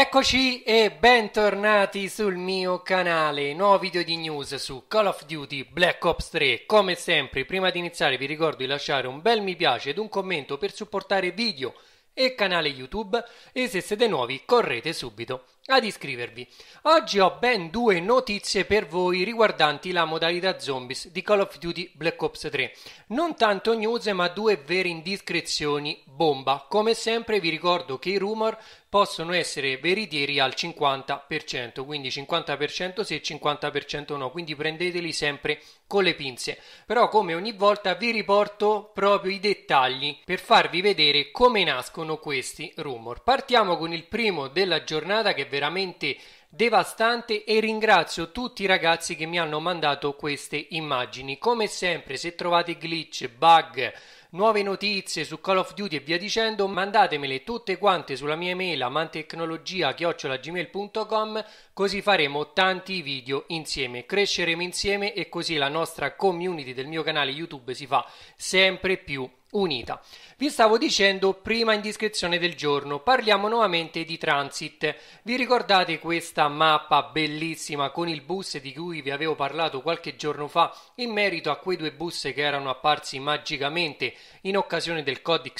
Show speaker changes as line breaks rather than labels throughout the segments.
Eccoci e bentornati sul mio canale, nuovo video di news su Call of Duty Black Ops 3. Come sempre, prima di iniziare vi ricordo di lasciare un bel mi piace ed un commento per supportare video e canale YouTube. E se siete nuovi correte subito ad iscrivervi. Oggi ho ben due notizie per voi riguardanti la modalità zombies di Call of Duty Black Ops 3. Non tanto news ma due vere indiscrezioni bomba. Come sempre vi ricordo che i rumor possono essere veritieri al 50%, quindi 50% sì e 50% no, quindi prendeteli sempre con le pinze. Però come ogni volta vi riporto proprio i dettagli per farvi vedere come nascono questi rumor. Partiamo con il primo della giornata che è veramente devastante e ringrazio tutti i ragazzi che mi hanno mandato queste immagini. Come sempre, se trovate glitch, bug, nuove notizie su Call of Duty e via dicendo, mandatemele tutte quante sulla mia email amantecnologia.gmail.com così faremo tanti video insieme, cresceremo insieme e così la nostra community del mio canale YouTube si fa sempre più unita. Vi stavo dicendo prima indiscrezione del giorno, parliamo nuovamente di Transit. Vi ricordate questa mappa bellissima con il bus di cui vi avevo parlato qualche giorno fa in merito a quei due bus che erano apparsi magicamente in occasione del Code?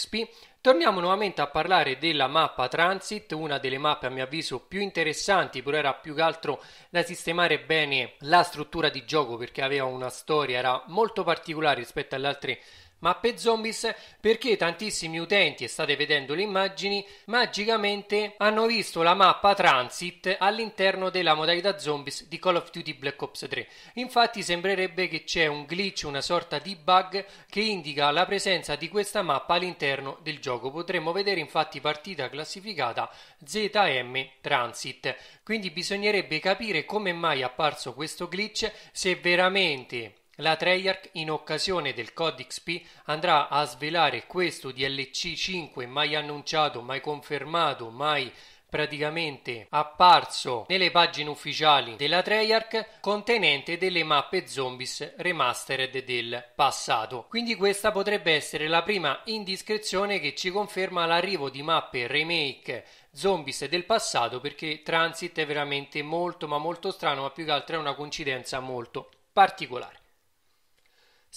Torniamo nuovamente a parlare della mappa Transit, una delle mappe a mio avviso più interessanti, però era più che altro da sistemare bene la struttura di gioco perché aveva una storia, era molto particolare rispetto alle altre mappe zombies perché tantissimi utenti, e state vedendo le immagini, magicamente hanno visto la mappa Transit all'interno della modalità zombies di Call of Duty Black Ops 3. Infatti sembrerebbe che c'è un glitch, una sorta di bug che indica la presenza di questa mappa all'interno del gioco. Potremmo vedere infatti partita classificata ZM Transit. Quindi bisognerebbe capire come mai è apparso questo glitch, se veramente la Treyarch, in occasione del Code XP, andrà a svelare questo DLC 5 mai annunciato, mai confermato, mai praticamente apparso nelle pagine ufficiali della Treyarch contenente delle mappe zombies remastered del passato. Quindi questa potrebbe essere la prima indiscrezione che ci conferma l'arrivo di mappe remake zombies del passato perché Transit è veramente molto ma molto strano ma più che altro è una coincidenza molto particolare.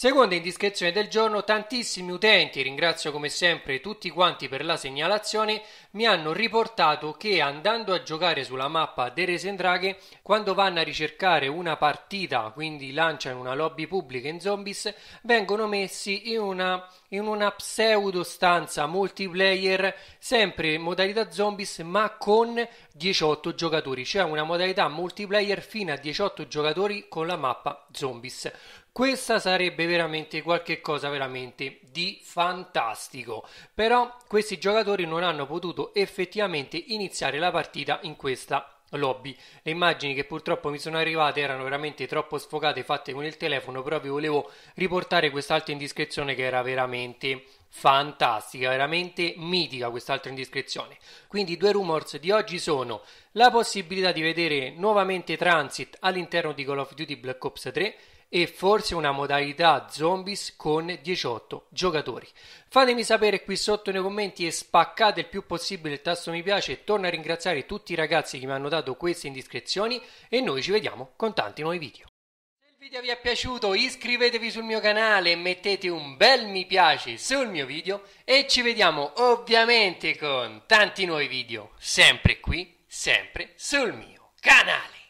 Seconda indiscrezione del giorno, tantissimi utenti, ringrazio come sempre tutti quanti per la segnalazione, mi hanno riportato che andando a giocare sulla mappa Deresen Draghe, quando vanno a ricercare una partita, quindi lanciano una lobby pubblica in zombies, vengono messi in una, in una pseudo stanza multiplayer, sempre in modalità zombies, ma con 18 giocatori, cioè una modalità multiplayer fino a 18 giocatori con la mappa zombies. Questa sarebbe veramente qualcosa veramente di fantastico. Però questi giocatori non hanno potuto effettivamente iniziare la partita in questa lobby. Le immagini che purtroppo mi sono arrivate erano veramente troppo sfocate, fatte con il telefono, però vi volevo riportare quest'altra indiscrezione che era veramente fantastica, veramente mitica quest'altra indiscrezione. Quindi i due rumors di oggi sono la possibilità di vedere nuovamente Transit all'interno di Call of Duty Black Ops 3 e forse una modalità zombies con 18 giocatori. Fatemi sapere qui sotto nei commenti e spaccate il più possibile il tasto mi piace torno a ringraziare tutti i ragazzi che mi hanno dato queste indiscrezioni e noi ci vediamo con tanti nuovi video. Se il video vi è piaciuto iscrivetevi sul mio canale e mettete un bel mi piace sul mio video e ci vediamo ovviamente con tanti nuovi video sempre qui, sempre sul mio canale.